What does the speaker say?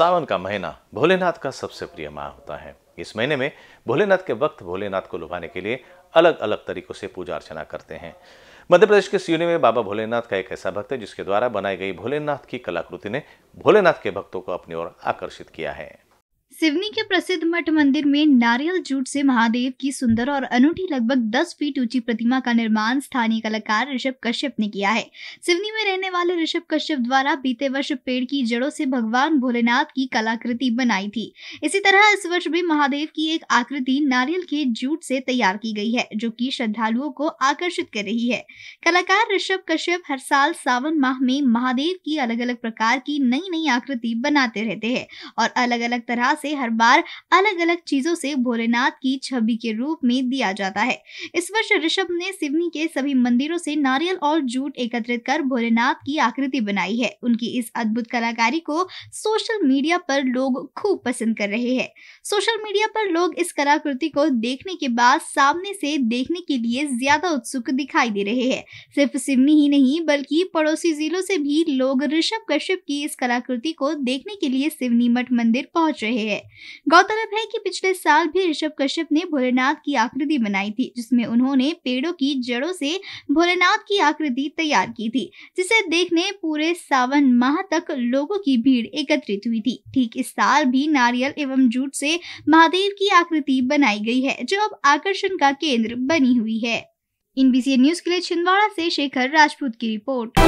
सावन का महीना भोलेनाथ का सबसे प्रिय माह होता है। इस महीने में भोलेनाथ के वक्त भोलेनाथ को लुभाने के लिए अलग अलग तरीकों से पूजा अर्चना करते हैं। मध्य प्रदेश के सिवनी में बाबा भोलेनाथ का एक ऐसा भक्त है, जिसके द्वारा बनाई गई भोलेनाथ की कलाकृति ने भोलेनाथ के भक्तों को अपनी ओर आकर्षित किया है। सिवनी के प्रसिद्ध मठ मंदिर में नारियल जूट से महादेव की सुंदर और अनूठी लगभग 10 फीट ऊँची प्रतिमा का निर्माण स्थानीय कलाकार ऋषभ कश्यप ने किया है। सिवनी में रहने वाले ऋषभ कश्यप द्वारा बीते वर्ष पेड़ की जड़ों से भगवान भोलेनाथ की कलाकृति बनाई थी। इसी तरह इस वर्ष भी महादेव की एक आकृति नारियल के जूट से तैयार की गई है, जो की श्रद्धालुओं को आकर्षित कर रही है। कलाकार ऋषभ कश्यप हर साल सावन माह में महादेव की अलग अलग प्रकार की नई नई आकृति बनाते रहते हैं और अलग अलग तरह से हर बार अलग अलग चीज़ों से भोलेनाथ की छवि के रूप में दिया जाता है। इस वर्ष ऋषभ ने सिवनी के सभी मंदिरों से नारियल और जूट एकत्रित कर भोलेनाथ की आकृति बनाई है। उनकी इस अद्भुत कलाकारी को सोशल मीडिया पर लोग खूब पसंद कर रहे हैं। सोशल मीडिया पर लोग इस कलाकृति को देखने के बाद सामने से देखने के लिए ज़्यादा उत्सुक दिखाई दे रहे हैं। सिर्फ़ सिवनी ही नहीं, बल्कि पड़ोसी जिलों से भी लोग ऋषभ कश्यप की इस कलाकृति को देखने के लिए सिवनी मठ मंदिर पहुँच रहे हैं। गौरतलब है कि पिछले साल भी ऋषभ कश्यप ने भोलेनाथ की आकृति बनाई थी, जिसमें उन्होंने पेड़ों की जड़ों से भोलेनाथ की आकृति तैयार की थी, जिसे देखने पूरे सावन माह तक लोगों की भीड़ एकत्रित हुई थी। ठीक इस साल भी नारियल एवं जूट से महादेव की आकृति बनाई गई है, जो अब आकर्षण का केंद्र बनी हुई है। इन बी न्यूज़ के लिए छिंदवाड़ा से शेखर राजपूत की रिपोर्ट।